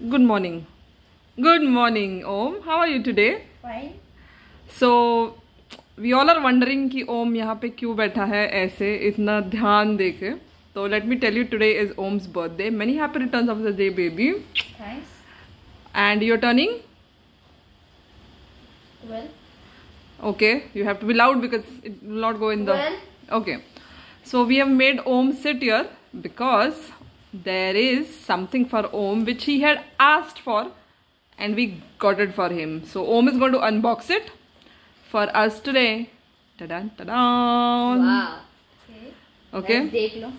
Good morning. Good morning, Om. How are you today? Fine. So, we all are wondering कि ओम यहाँ पे क्यों बैठा है ऐसे इतना ध्यान देके तो let me tell you today is Om's birthday many happy returns of the day baby. And you are turning okay you have to be loud because it will not go in the Well. okay so we have made om sit here because there is something for om which he had asked for and we got it for him so om is going to unbox it for us today ta-da ta-da Wow. Okay. okay Guys, देख लो.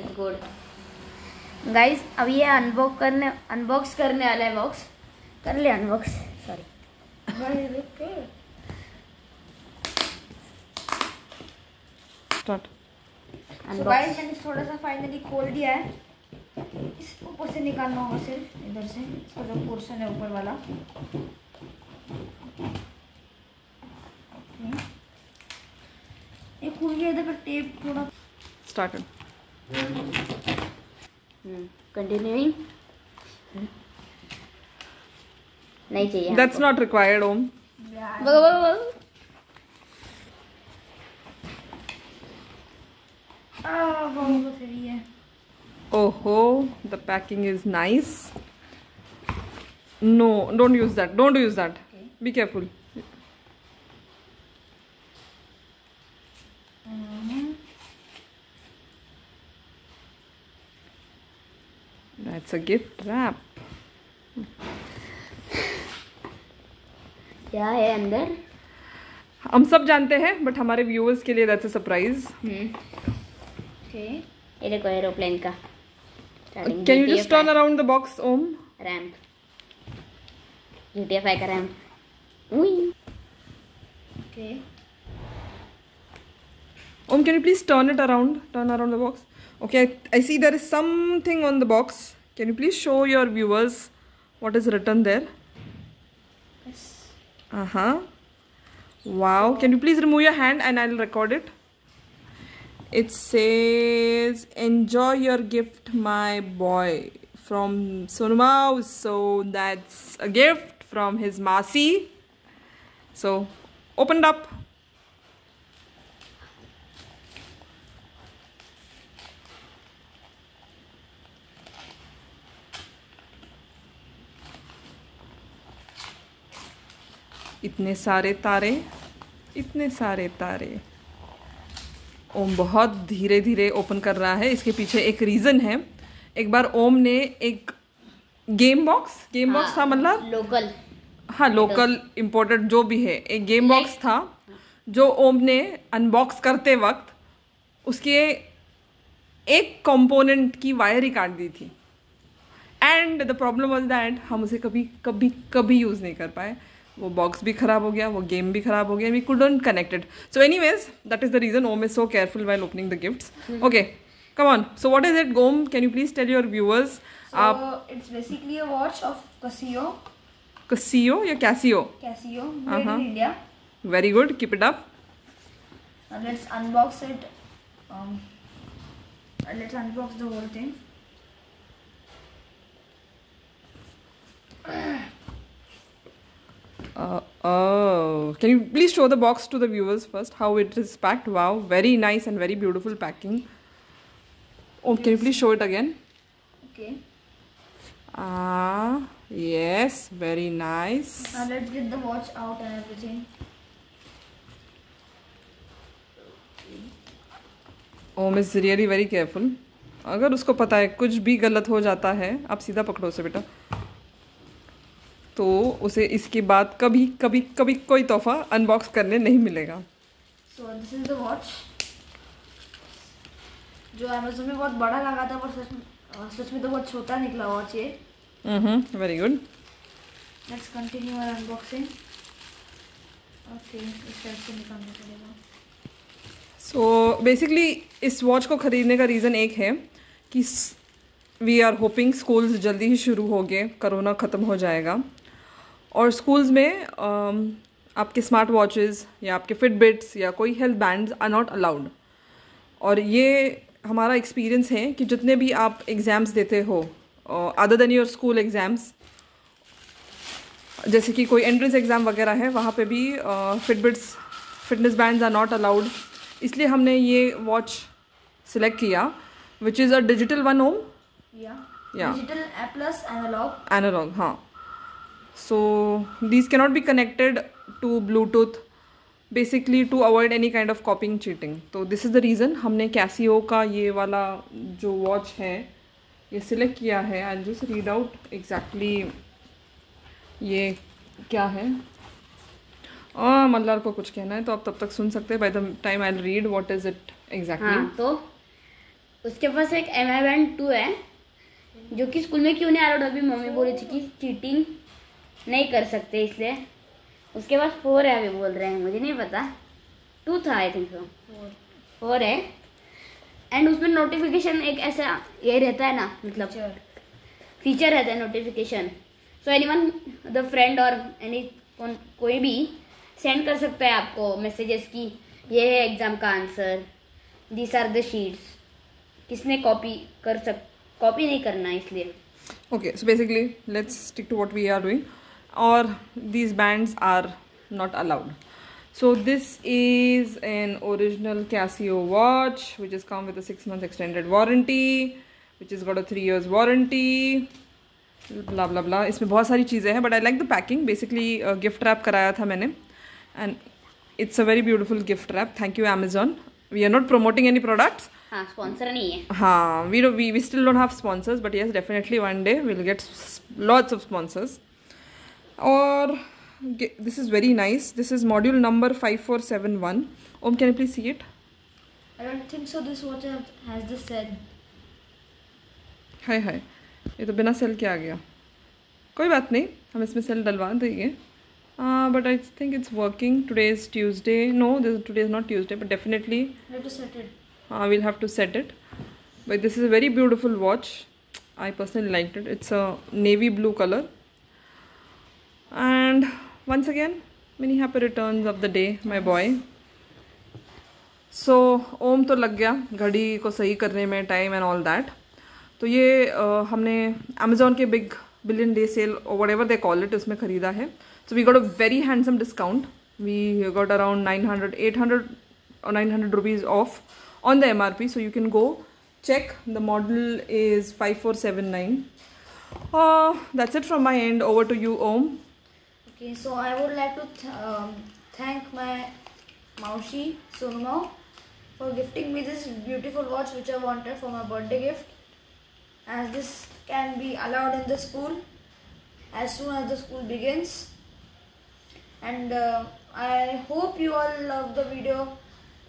It's good. Guys अब ये unbox करने unbox करने वाला है box कर ले unbox sorry start तो गाइस मैंने थोड़ा सा फाइनली खोल दिया है। इस ऊपर से निकालना होगा सिर्फ़ इधर से। इसका जो पोर्शन है ऊपर वाला। ये खुल गया इधर पर टेप थोड़ा। Started कंटिन्यूइंग नहीं चाहिए that's not required om बगो बगो बगो आ बहुत बहुत हेवी है oh the packing is nice no don't use that don't use that Okay. be careful That's a gift wrap. क्या है अंदर हम सब जानते हैं बट हमारे व्यूअर्स के लिए दैट्स अ सरप्राइज़ ओके ये देखो एरोप्लेन का can you just turn around the box Om ramp GTA 5 का रैम्प उई okay Om, can you please turn it around? Turn around the box. Okay, I, I see there is something on the box. Can you please show your viewers what is written there? Uh huh. Wow. Can you please remove your hand and I'll record it? It says, Enjoy your gift, my boy, from Sonumau. So that's a gift from his Masi. So open it up. इतने सारे तारे इतने सारे तारे ओम बहुत धीरे धीरे open कर रहा है। इसके पीछे एक रीज़न है। एक बार ओम ने एक गेम बॉक्स गेम बॉक्स था मतलब? लोकल हाँ लोकल इम्पोर्टेड जो भी है। एक गेम बॉक्स था जो ओम ने अनबॉक्स करते वक्त उसके एक कंपोनेंट की वायर ही काट दी थी। And the problem was that हम उसे कभी कभी कभी यूज़ नहीं कर पाए। वो बॉक्स भी ख़राब हो गया वो गेम भी ख़राब हो गया we couldn't connected so anyways that is the reason Om is so careful while opening the gifts okay come on so what is it Om can you please tell your viewers आप it's basically a watch of Casio, Casio या Casio Casio, made Uh-huh. in India. Very good keep it up Now let's unbox it. Um, and let's unbox the whole thing. Uh, oh, can you please show the box to the viewers first how it is packed? Wow, very nice and very beautiful packing. Oh, yes. can you please show it again? Okay. Ah, yes, very nice. Now let's get the watch out and everything. Om is really very careful अगर उसको पता है कुछ भी गलत हो जाता है आप सीधा पकड़ो उसे बेटा तो उसे इसके बाद कभी कभी कभी कोई तोहफा अनबॉक्स करने नहीं मिलेगा। So this is the watch. जो अमेजोन में बहुत बड़ा लगा था पर सच में सच में तो बहुत छोटा निकला वॉच ये। हम्म very good let's continue our unboxing okay इस टाइप से निकालना पड़ेगा। सो बेसिकली इस वॉच को ख़रीदने का रीज़न एक है कि वी आर होपिंग स्कूल्स जल्दी ही शुरू हो गए कोरोना ख़त्म हो जाएगा। और स्कूल्स में um, आपके स्मार्ट वॉचेस या आपके फिटबिट्स या कोई health bands are not allowed और ये हमारा एक्सपीरियंस है कि जितने भी आप एग्ज़ाम्स देते हो other than your school exams जैसे कि कोई एंट्रेंस एग्ज़ाम वगैरह है वहाँ पे भी Fitbits fitness bands are not allowed इसलिए हमने ये वॉच सिलेक्ट किया which is a digital one Om. Digital A plus analog. Analog हाँ. So these cannot be connected to Bluetooth basically to avoid any kind of copying cheating तो this is the reason हमने Casio का ये वाला जो watch है ये select किया है I just read out exactly ये क्या है। आ, मल्लार को कुछ कहना है तो आप तब तक सुन सकते हैं। By the time I read what is it exactly तो उसके पास एक एम आई बैंड टू है जो कि स्कूल में क्यों नहीं अलाउड अभी मम्मी बोल रही थी कि चीटिंग नहीं कर सकते इसलिए। उसके पास फोर है अभी बोल रहे हैं मुझे नहीं पता। टू था आई थिंक सो फोर है। एंड उसमें नोटिफिकेशन एक ऐसा ये रहता है ना मतलब फीचर रहता है notification so any one the friend और एनी कोई भी सेंड कर सकता है आपको मैसेजेस की। ये है एग्ज़ाम का answer this are the sheets किसने कॉपी कर सक कॉपी नहीं करना इसलिए। Okay so basically let's stick to what we are doing. or these bands are not allowed so this is an original casio watch which has come with a six months extended warranty which has got a three years warranty blah blah blah इसमें बहुत सारी चीज़ें हैं but I like the packing basically gift wrap कराया था मैंने and it's a very beautiful gift wrap thank you Amazon we are not promoting any products हाँ sponsor नहीं है हाँ we don't we, we still don't have sponsors but yes definitely one day we'll get s- lots of sponsors or ge- this is very nice this is module number 5471 om can you please see it I don't think so. This watch has- has the cell. हाय हाय ये तो बिना cell के आ गया कोई बात नहीं हम इसमें सेल डलवा देंगे but I think it's working today is Tuesday no this today is not Tuesday but definitely Let us set it. I will have to set it. But this is a very beautiful watch. I personally liked it. It's And once again, many happy returns of the day, my boy. सो ओम तो लग गया घड़ी को सही करने में time and all that तो ये uh, हमने अमेजोन के big billion day sale whatever they call it उसमें ख़रीदा है so we got a very handsome discount we got around nine hundred eight hundred or 900 rupees off on the MRP. So you can go check. The model is 5479. Uh, that's it from my end. Over to you, Om. Okay, so I would like to th- um, thank my Maushi Sunmo for gifting me this beautiful watch which I wanted for my birthday gift. As this can be allowed in the school as soon as the school begins. And uh, I hope you all love the video.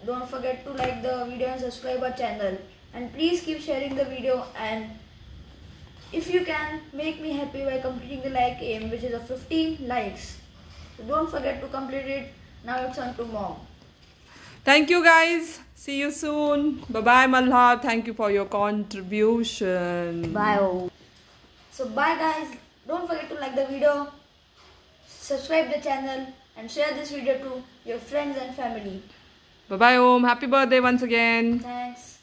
Don't forget to like the video and subscribe our channel. And please keep sharing the video and if you can, make me happy by completing the like aim which is of 15 likes. So don't forget to complete it. Now it's on to mom. Thank you guys. See you soon. Bye-bye Malha. Thank you for your contribution. Bye. So bye guys. Don't forget to like the video, subscribe the channel and share this video to your friends and family. Bye-bye Om. Happy birthday once again. Thanks.